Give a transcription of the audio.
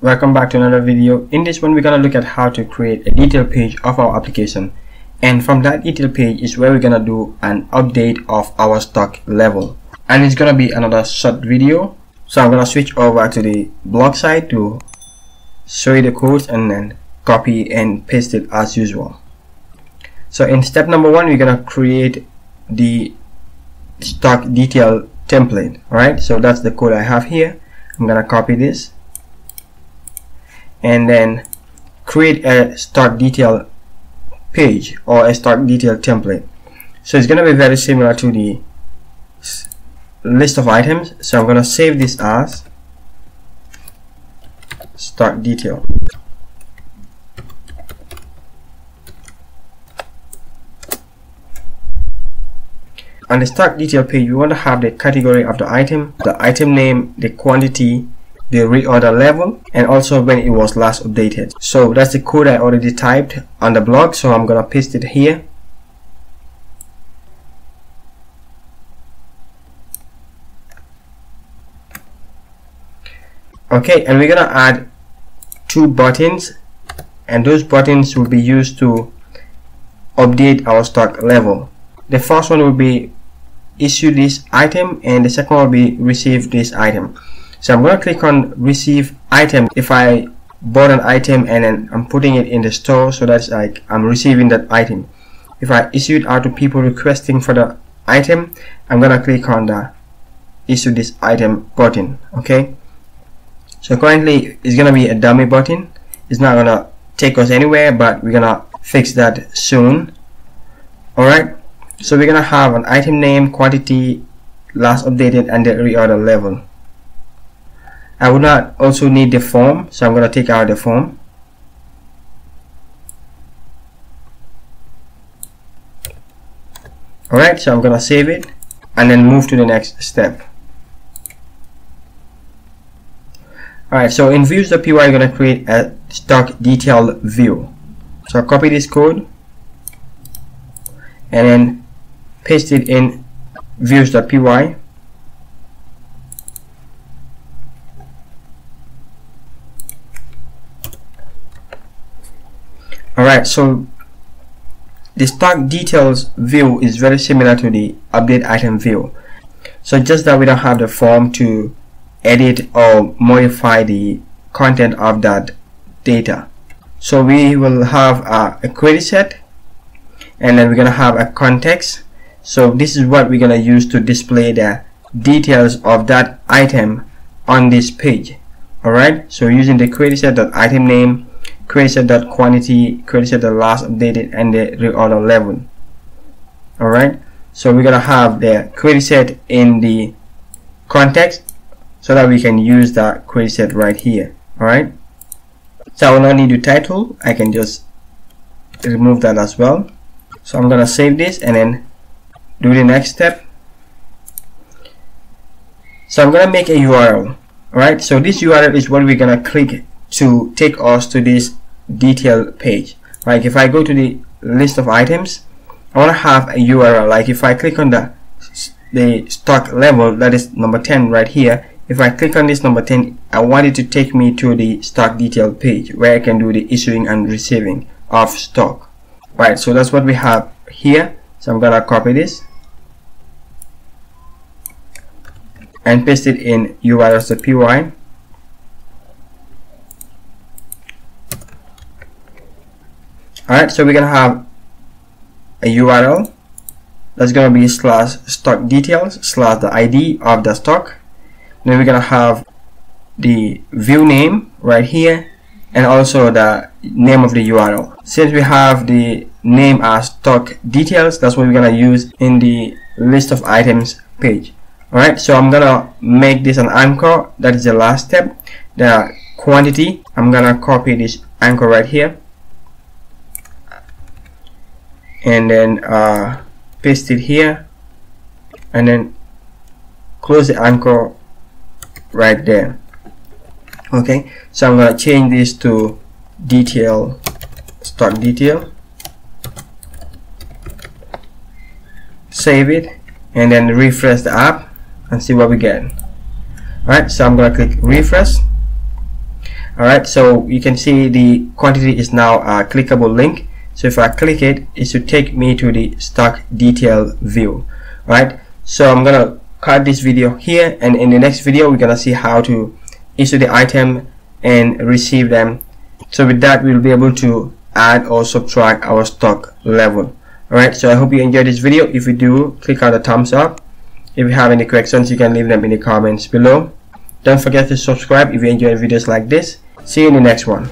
Welcome back to another video. In this one we're gonna look at how to create a detail page of our application. And from that detail page is where we're gonna do an update of our stock level. And it's gonna be another short video. So I'm gonna switch over to the blog site to show you the codes and then copy and paste it as usual. So in step number one we're gonna create the stock detail template alright so that's the code I have here. I'm gonna copy this and then create a stock detail page or a stock detail template. So it's going to be very similar to the list of items. So I'm going to save this as stock detail. On the stock detail page we want to have the category of the item the item name the quantity the reorder level and also when it was last updated. So that's the code I already typed on the blog so I'm gonna paste it here. Okay and we're gonna add two buttons and those buttons will be used to update our stock level. The first one will be issue this item and the second will be receive this item so I'm going to click on receive item. If I bought an item and then I'm putting it in the store so that's like I'm receiving that item. If I issue it out to people requesting for the item I'm gonna click on the issue this item button okay? So currently it's gonna be a dummy button. It's not gonna take us anywhere but we're gonna fix that soon. Alright? So we're gonna have an item name quantity last updated and the reorder level I would not also need the form so I'm going to take out the form. Alright so I'm going to save it and then move to the next step. Alright so in views.py I'm going to create a stock detail view. So I'll copy this code and then paste it in views.py Alright, so the stock details view is very similar to the update item view. So just that we don't have the form to edit or modify the content of that data. So we will have a, a query set and then we're going to have a context. So this is what we're going to use to display the details of that item on this page. Alright, so using the query set item name created that quantity created the last updated and the reorder level. All right so we're gonna have the query set in the context so that we can use that query set right here. All right so I will not need the title. I can just remove that as well. So I'm gonna save this and then do the next step. So I'm gonna make a URL alright? So this URL is what we're gonna click to take us to this detail page. Like if I go to the list of items I want to have a URL like if I click on the the stock level that is number 10 right here. If I click on this number 10 I want it to take me to the stock detail page where I can do the issuing and receiving of stock. Right so that's what we have here. So I'm gonna copy this and paste it in urls.py alright so we're gonna have a URL that's gonna be slash stock details slash the ID of the stock. Then we're gonna have the view name right here and also the name of the URL since we have the name as stock details that's what we're gonna use in the list of items page. Alright so I'm gonna make this an anchor. That is the last step. The quantity I'm gonna copy this anchor right here and then uh, paste it here and then close the anchor right there. Okay so I'm gonna change this to detail stock detail. Save it and then refresh the app and see what we get. Alright so I'm gonna click refresh. Alright so you can see the quantity is now a clickable link so if I click it it should take me to the stock detail view right? So I'm gonna cut this video here and in the next video we're gonna see how to issue the item and receive them. So with that we'll be able to add or subtract our stock level. Alright so I hope you enjoyed this video. If you do click on the thumbs up. If you have any questions you can leave them in the comments below. Don't forget to subscribe if you enjoy videos like this. See you in the next one